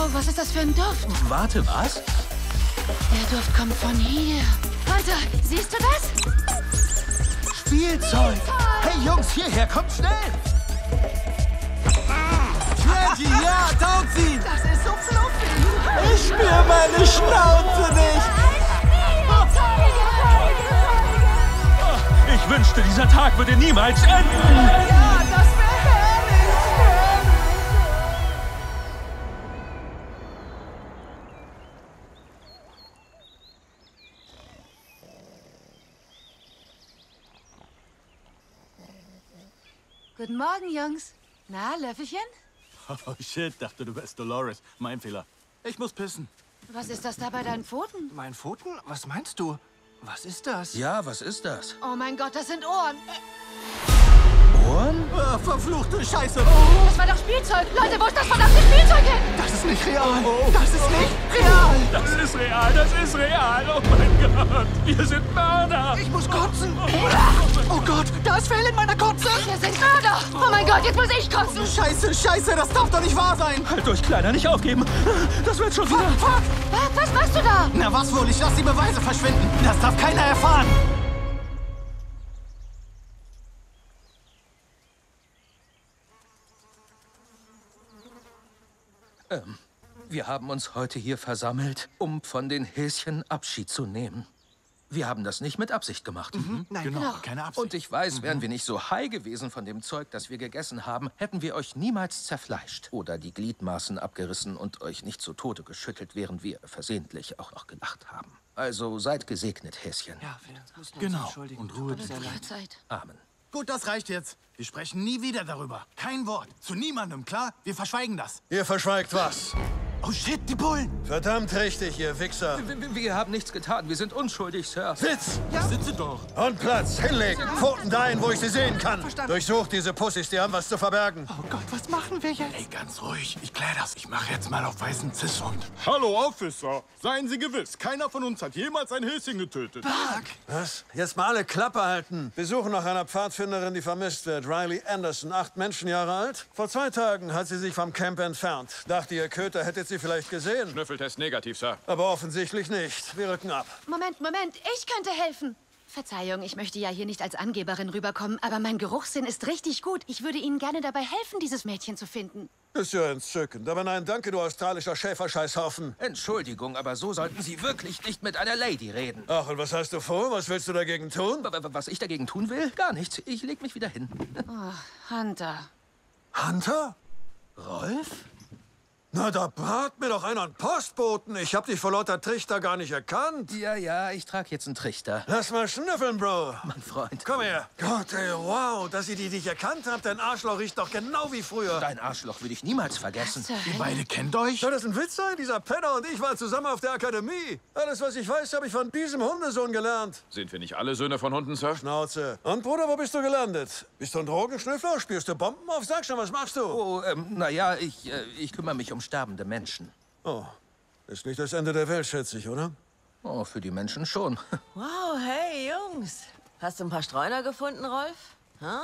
Wow, was ist das für ein Duft? Warte, was? Der Duft kommt von hier. Hunter, siehst du das? Spielzeug! Hey Jungs, hierher, kommt schnell! Reggie, ja, taugt sie! Das ist so fluffig. Ich spür meine Schnauze nicht! Ich wünschte, dieser Tag würde niemals enden! Guten Morgen, Jungs. Na, Löffelchen? Oh shit, dachte du wärst Dolores. Mein Fehler. Ich muss pissen. Was ist das da bei deinen Pfoten? Mein Pfoten? Was meinst du? Was ist das? Ja, was ist das? Oh mein Gott, das sind Ohren. Ohren? Ah, verfluchte Scheiße! Das war doch Spielzeug. Leute, wo ist das verdammte Spielzeug hin? Das ist nicht real! Das ist nicht real! Das ist real, das ist real! Oh mein Gott! Wir sind Mörder! Ich muss kotzen! Oh Gott, da ist Fell in meiner Kotze! Wir sind Mörder. Oh mein Gott, jetzt muss ich kotzen. Scheiße, scheiße, das darf doch nicht wahr sein! Halt euch, Kleiner, nicht aufgeben! Das wird schon wieder... Fuck! Was, was machst du da? Na was wohl, ich lass die Beweise verschwinden! Das darf keiner erfahren! Wir haben uns heute hier versammelt, um von den Häschen Abschied zu nehmen. Wir haben das nicht mit Absicht gemacht. Nein, Genau, keine Absicht. Und ich weiß, wären wir nicht so high gewesen von dem Zeug, das wir gegessen haben, hätten wir euch niemals zerfleischt oder die Gliedmaßen abgerissen und euch nicht zu Tode geschüttelt, während wir versehentlich auch noch gelacht haben. Also seid gesegnet, Häschen. Ja, wir müssen uns Genau. entschuldigen. Und Ruhe. Zeit. Amen. Gut, das reicht jetzt. Wir sprechen nie wieder darüber. Kein Wort. Zu niemandem, klar? Wir verschweigen das. Ihr verschweigt was? Oh shit, die Bullen! Verdammt richtig, ihr Wichser. Wir, wir- wir haben nichts getan. Wir sind unschuldig, Sir. Sitz! Sitze doch. Und Platz, hinlegen. Pfoten dahin, wo ich sie sehen kann. Durchsucht diese Pussys, die haben was zu verbergen. Oh Gott, was machen wir jetzt? Ey, ganz ruhig. Ich klär das. Ich mache jetzt mal auf weißen Cis-Hund. Hallo, Officer. Seien Sie gewiss, keiner von uns hat jemals ein Häschen getötet. Was? Jetzt mal alle Klappe halten. Wir suchen nach einer Pfadfinderin, die vermisst wird. Riley Anderson, acht Menschenjahre alt. Vor zwei Tagen hat sie sich vom Camp entfernt. Dachte, ihr Köter hättet sie vielleicht gesehen. Schnüffeltest negativ, Sir. Aber offensichtlich nicht. Wir rücken ab. Moment, Moment, ich könnte helfen. Verzeihung, ich möchte ja hier nicht als Angeberin rüberkommen, aber mein Geruchssinn ist richtig gut. Ich würde Ihnen gerne dabei helfen, dieses Mädchen zu finden. Ist ja entzückend. Aber nein, danke, du australischer Schäferscheißhaufen. Entschuldigung, aber so sollten Sie wirklich nicht mit einer Lady reden. Ach, und was hast du vor? Was willst du dagegen tun? Was ich dagegen tun will? Gar nichts. Ich leg mich wieder hin. Hunter. Hunter? Na, da brat mir doch einer einen Postboten. Ich hab dich vor lauter Trichter gar nicht erkannt. Ja, ja, ich trage jetzt einen Trichter. Lass mal schnüffeln, Bro. Mein Freund. Komm her. Gott, ey, wow, dass ihr dich nicht erkannt habt. Dein Arschloch riecht doch genau wie früher. Dein Arschloch will ich niemals vergessen. Ihr beide kennt euch? Soll das ein Witz sein? Dieser Penner und ich waren zusammen auf der Akademie. Alles, was ich weiß, habe ich von diesem Hundesohn gelernt. Sind wir nicht alle Söhne von Hunden, Sir? Schnauze. Und Bruder, wo bist du gelandet? Bist du ein Drogenschnüffler? Spürst du Bomben auf? Sag schon, was machst du? Oh, ähm, naja, ich, äh, ich kümmere mich um sterbende Menschen. Oh, ist nicht das Ende der Welt, schätze ich, oder? Oh, für die Menschen schon. Wow, hey Jungs. Hast du ein paar Streuner gefunden, Rolf? Ha?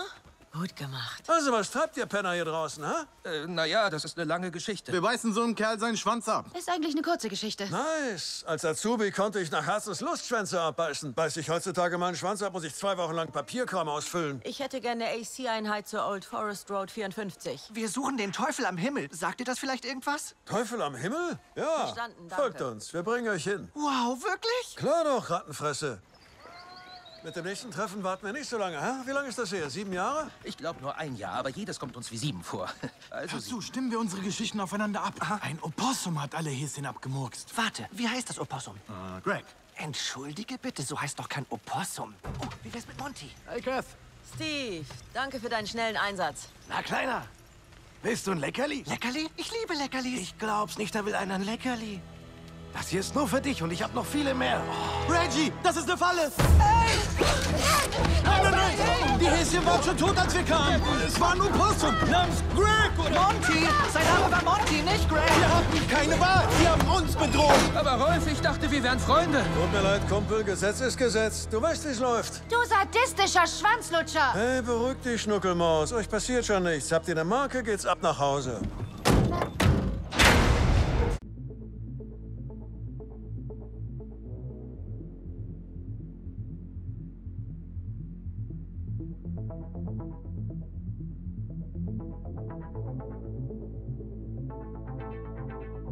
Gut gemacht. Also, was treibt ihr Penner hier draußen, ha? äh, naja, das ist eine lange Geschichte. Wir beißen so einem Kerl seinen Schwanz ab. Ist eigentlich eine kurze Geschichte. Nice. Als Azubi konnte ich nach Herzenslust Schwänze abbeißen. Beiß ich heutzutage meinen Schwanz ab, muss ich zwei Wochen lang Papierkram ausfüllen. Ich hätte gerne eine AC-Einheit zur Old Forest Road 54. Wir suchen den Teufel am Himmel. Sagt dir das vielleicht irgendwas? Teufel am Himmel? Ja. Verstanden, danke. Folgt uns, wir bringen euch hin. Wow, wirklich? Klar doch, Rattenfresse. Mit dem nächsten Treffen warten wir nicht so lange, hä? Wie lange ist das her? Sieben Jahre? Ich glaube nur ein Jahr, aber jedes kommt uns wie sieben vor. Also, Hör zu, stimmen wir unsere Geschichten aufeinander ab. Ein Opossum hat alle Häschen abgemurkst. Warte, wie heißt das Opossum? Äh, Greg. Entschuldige bitte, so heißt doch kein Opossum. Oh, wie wär's mit Monty? Hey, Kath. Steve, danke für deinen schnellen Einsatz. Na, Kleiner. Willst du ein Leckerli? Leckerli? Ich liebe Leckerlis. Ich glaub's nicht, da will einer ein Leckerli. Das hier ist nur für dich und ich hab noch viele mehr. Reggie, das ist eine Falle! Nein, nein, nein! Die Häschen waren schon tot, als wir kamen! Es war ein Opossum namens Greg, oder? Monty! Sein Name war Monty, nicht Greg! Wir hatten keine Wahl! Sie haben uns bedroht! aber Rolf, ich dachte, wir wären Freunde. Tut mir leid, Kumpel, Gesetz ist Gesetz. Du weißt, wie's läuft. Du sadistischer Schwanzlutscher. Hey, beruhig dich, Schnuckelmaus. Euch passiert schon nichts. Habt ihr eine Marke, geht's ab nach Hause. Thank you.